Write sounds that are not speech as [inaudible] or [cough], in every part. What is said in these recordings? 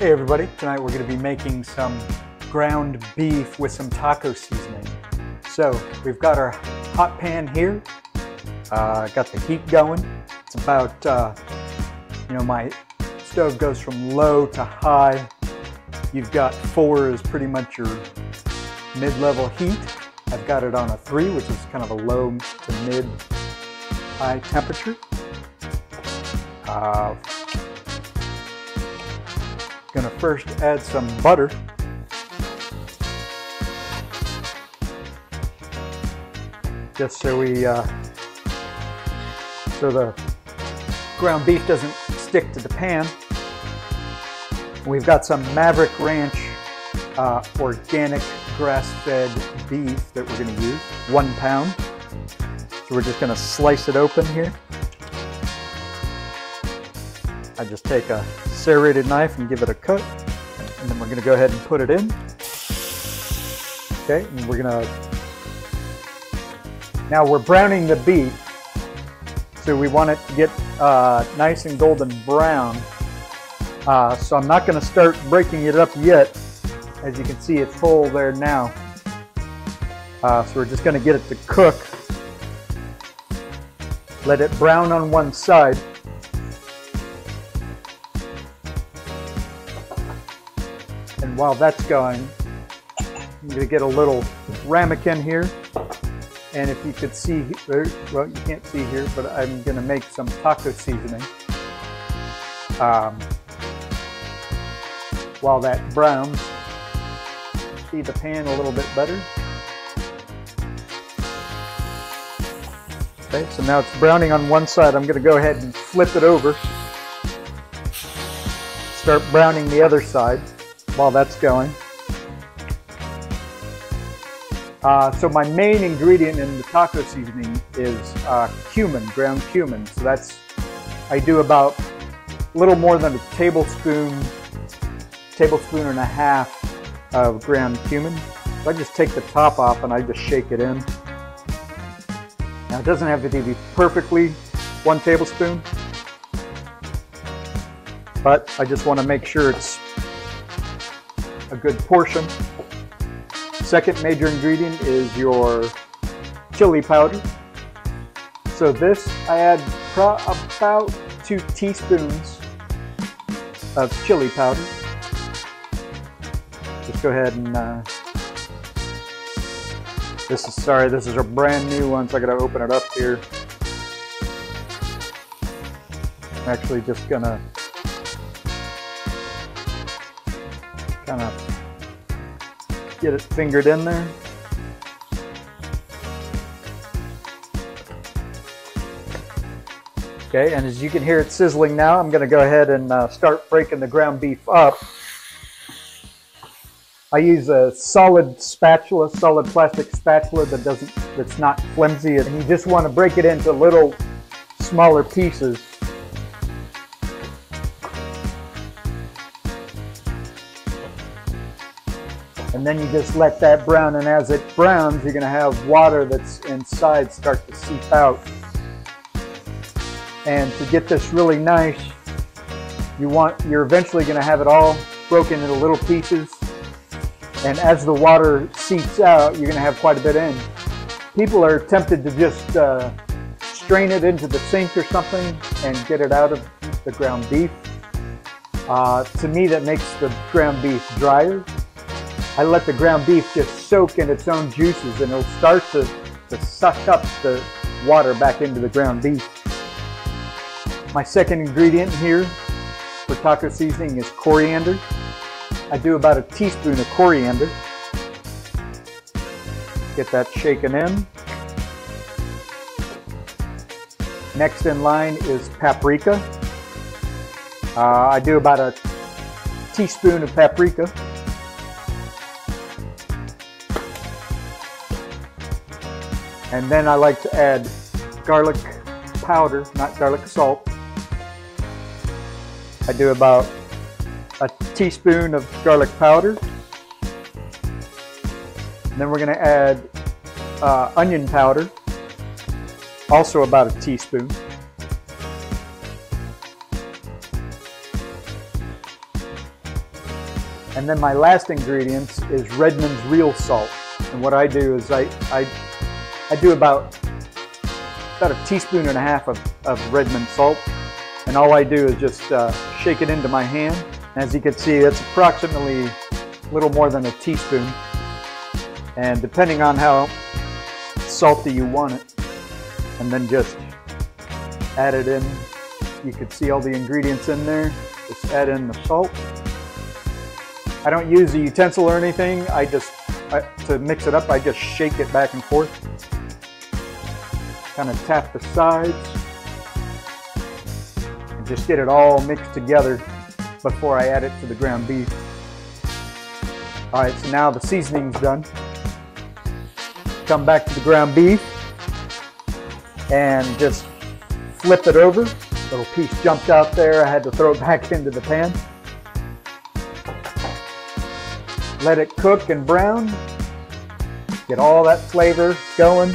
Hey everybody, tonight we're going to be making some ground beef with some taco seasoning. So we've got our hot pan here, uh, got the heat going. It's about, uh, you know, my stove goes from low to high. You've got four is pretty much your mid-level heat. I've got it on a three, which is kind of a low to mid high temperature. Uh, first add some butter. Just so we, uh, so the ground beef doesn't stick to the pan. We've got some Maverick Ranch uh, organic grass-fed beef that we're gonna use, one pound. So we're just gonna slice it open here. I just take a serrated knife and give it a cut. And then we're gonna go ahead and put it in. Okay, and we're gonna, now we're browning the beef. So we want it to get uh, nice and golden brown. Uh, so I'm not gonna start breaking it up yet. As you can see, it's full there now. Uh, so we're just gonna get it to cook. Let it brown on one side. While that's going, I'm going to get a little ramekin here. And if you could see, well, you can't see here, but I'm going to make some taco seasoning. Um, while that browns, see the pan a little bit better. Okay, so now it's browning on one side. I'm going to go ahead and flip it over. Start browning the other side while that's going. Uh, so my main ingredient in the taco seasoning is uh, cumin, ground cumin. So that's, I do about a little more than a tablespoon, tablespoon and a half of ground cumin. So I just take the top off and I just shake it in. Now it doesn't have to be perfectly one tablespoon, but I just want to make sure it's a good portion. Second major ingredient is your chili powder. So this, I add about two teaspoons of chili powder. Just go ahead and, uh, this is, sorry, this is a brand new one, so I gotta open it up here. I'm actually just gonna kind of get it fingered in there. Okay, and as you can hear it sizzling now, I'm going to go ahead and uh, start breaking the ground beef up. I use a solid spatula, solid plastic spatula that doesn't, that's not flimsy, and you just want to break it into little smaller pieces. And then you just let that brown and as it browns you're going to have water that's inside start to seep out. And to get this really nice you want you're eventually going to have it all broken into little pieces. And as the water seeps out you're going to have quite a bit in. People are tempted to just uh, strain it into the sink or something and get it out of the ground beef. Uh, to me that makes the ground beef drier I let the ground beef just soak in its own juices and it'll start to, to suck up the water back into the ground beef. My second ingredient here for taco seasoning is coriander. I do about a teaspoon of coriander. Get that shaken in. Next in line is paprika. Uh, I do about a teaspoon of paprika. And then I like to add garlic powder, not garlic salt. I do about a teaspoon of garlic powder. And then we're going to add uh, onion powder, also about a teaspoon. And then my last ingredient is Redmond's Real Salt. And what I do is I, I, I do about, about a teaspoon and a half of, of Redmond salt. And all I do is just uh, shake it into my hand. As you can see, it's approximately a little more than a teaspoon. And depending on how salty you want it, and then just add it in. You can see all the ingredients in there. Just add in the salt. I don't use a utensil or anything. I just, I, to mix it up, I just shake it back and forth. Kind of tap the sides. And just get it all mixed together before I add it to the ground beef. All right, so now the seasoning's done. Come back to the ground beef and just flip it over. Little piece jumped out there. I had to throw it [laughs] back into the pan. Let it cook and brown. Get all that flavor going.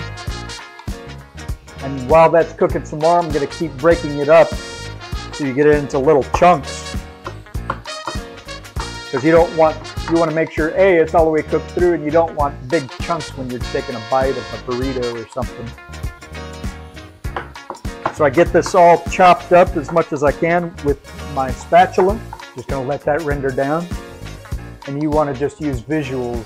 And while that's cooking some more, I'm going to keep breaking it up so you get it into little chunks. Because you don't want, you want to make sure, A, it's all the way cooked through, and you don't want big chunks when you're taking a bite of a burrito or something. So I get this all chopped up as much as I can with my spatula. Just to let that render down and you want to just use visuals,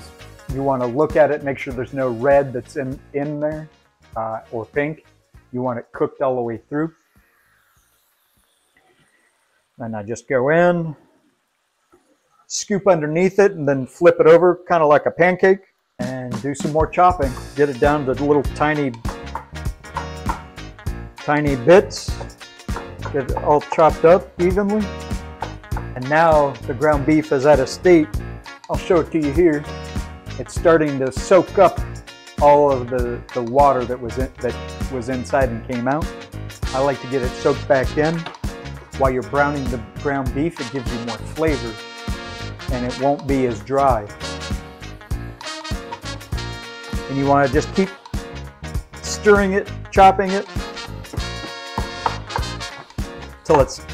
you want to look at it, make sure there's no red that's in, in there uh, or pink. You want it cooked all the way through. And I just go in, scoop underneath it, and then flip it over, kind of like a pancake, and do some more chopping. Get it down to little tiny, tiny bits. Get it all chopped up evenly. And now the ground beef is at a state I'll show it to you here. It's starting to soak up all of the, the water that was, in, that was inside and came out. I like to get it soaked back in. While you're browning the ground beef, it gives you more flavor and it won't be as dry. And you want to just keep stirring it, chopping it, till it's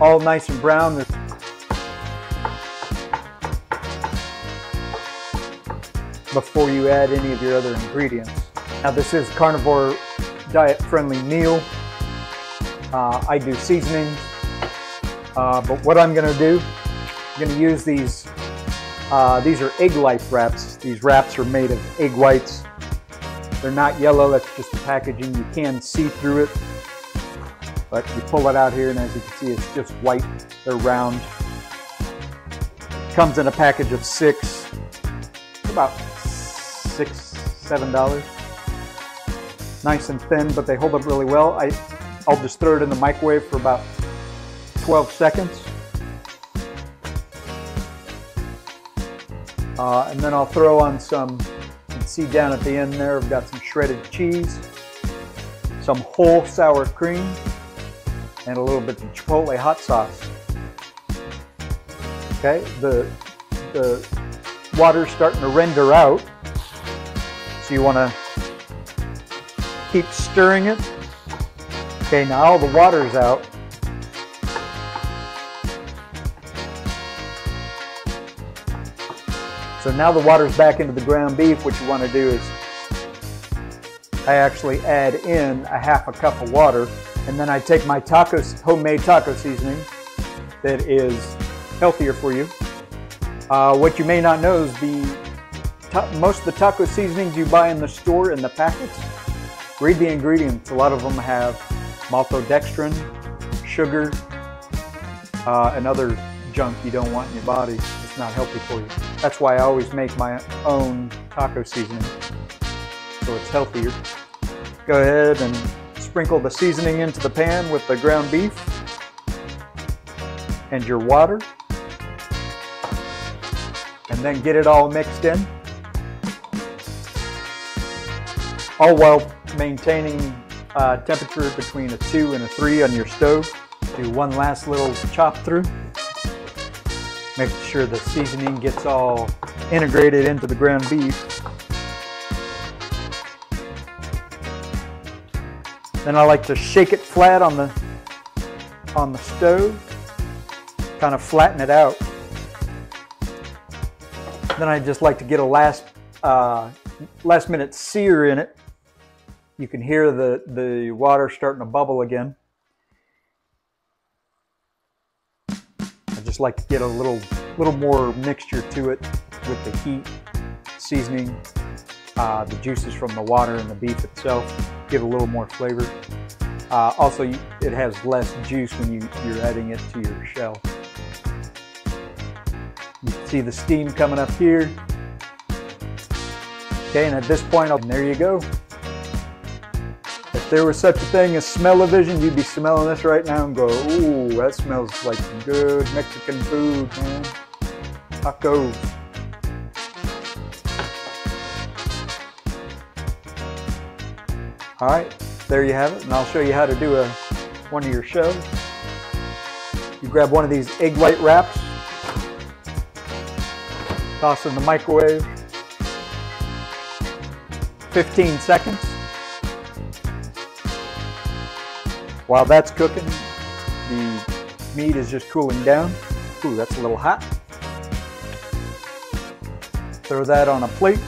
all nice and brown. before you add any of your other ingredients. Now this is carnivore diet friendly meal. Uh, I do seasoning, uh, but what I'm gonna do, I'm gonna use these, uh, these are Egglife wraps. These wraps are made of egg whites. They're not yellow, that's just the packaging. You can see through it, but you pull it out here and as you can see, it's just white. They're round. Comes in a package of six, about six, seven dollars. Nice and thin, but they hold up really well. I, I'll just throw it in the microwave for about 12 seconds. Uh, and then I'll throw on some, you can see down at the end there, I've got some shredded cheese, some whole sour cream, and a little bit of chipotle hot sauce. Okay, the, the water's starting to render out. So you want to keep stirring it. Okay, now all the water's out. So now the water's back into the ground beef. What you want to do is I actually add in a half a cup of water and then I take my taco, homemade taco seasoning that is healthier for you. Uh, what you may not know is the most of the taco seasonings you buy in the store in the packets, read the ingredients. A lot of them have maltodextrin, sugar, uh, and other junk you don't want in your body. It's not healthy for you. That's why I always make my own taco seasoning, so it's healthier. Go ahead and sprinkle the seasoning into the pan with the ground beef and your water and then get it all mixed in. all while maintaining uh, temperature between a 2 and a 3 on your stove. Do one last little chop through. Make sure the seasoning gets all integrated into the ground beef. Then I like to shake it flat on the on the stove, kind of flatten it out. Then I just like to get a last uh, last minute sear in it. You can hear the, the water starting to bubble again. I just like to get a little little more mixture to it with the heat, seasoning, uh, the juices from the water and the beef itself. Give a little more flavor. Uh, also, it has less juice when you, you're adding it to your shell. You can see the steam coming up here. Okay, and at this point, and there you go. If there was such a thing as smell-o-vision, you'd be smelling this right now and go, ooh, that smells like good Mexican food, man. Tacos. All right, there you have it, and I'll show you how to do a one of your shows. You grab one of these egg white wraps, toss in the microwave, 15 seconds. While that's cooking, the meat is just cooling down. Ooh, that's a little hot. Throw that on a plate.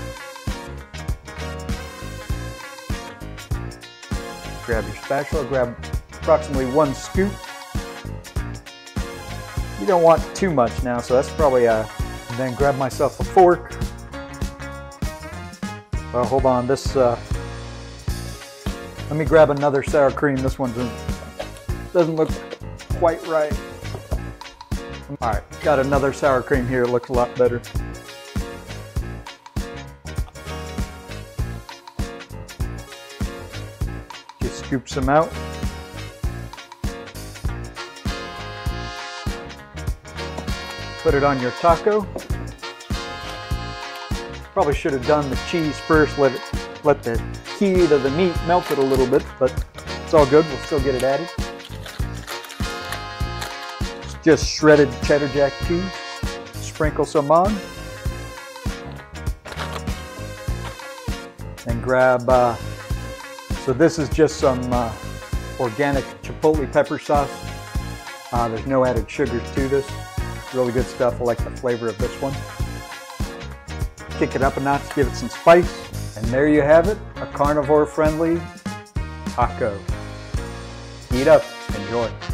Grab your spatula, grab approximately one scoop. You don't want too much now, so that's probably a, then grab myself a fork. Well, hold on, this, uh, let me grab another sour cream. This one doesn't look quite right. All right, got another sour cream here. Looks a lot better. Just scoop some out. Put it on your taco. Probably should have done the cheese first, let it let the heat of the meat melt it a little bit, but it's all good, we'll still get it added. Just shredded cheddar jack cheese, sprinkle some on. And grab, uh, so this is just some uh, organic chipotle pepper sauce. Uh, there's no added sugars to this. Really good stuff, I like the flavor of this one kick it up a notch, give it some spice, and there you have it, a carnivore-friendly taco. Eat up, enjoy.